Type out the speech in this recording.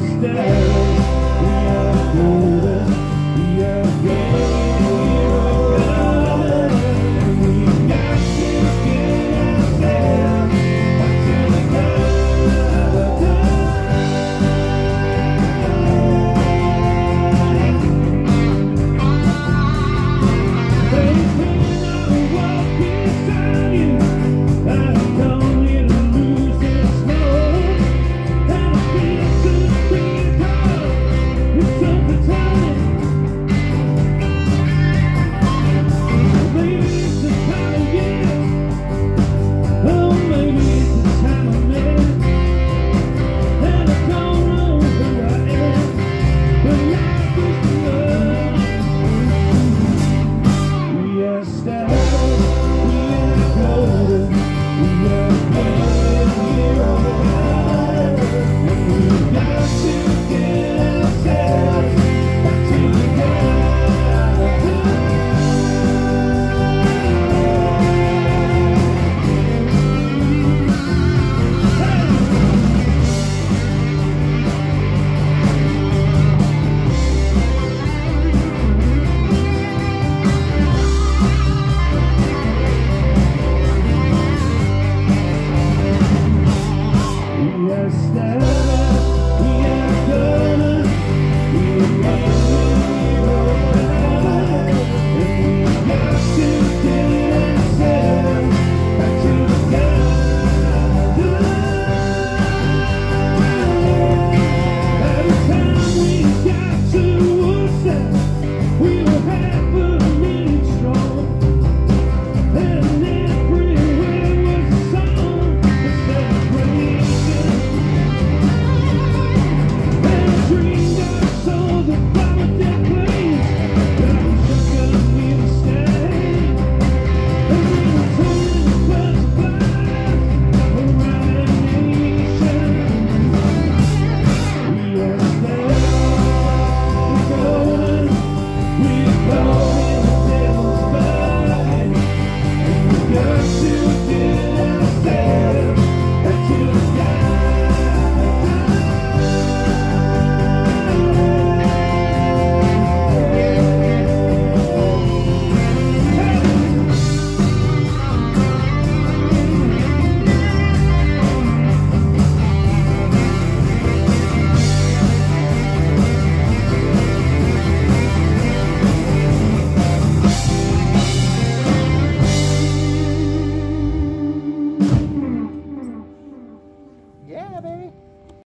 Stay. We are.